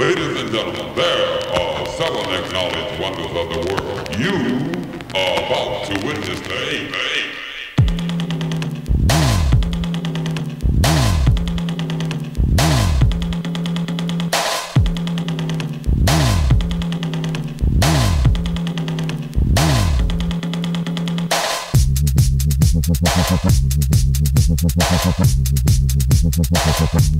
Ladies and gentlemen, there are seven acknowledged wonders of the world. You are about to witness the eighth. Thank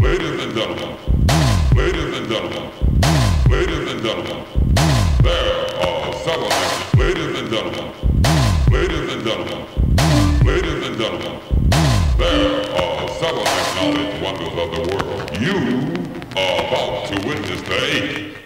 Ladies and gentlemen, ladies and gentlemen. There are seven acknowledged wonders of the world. You are about to witness the eighth.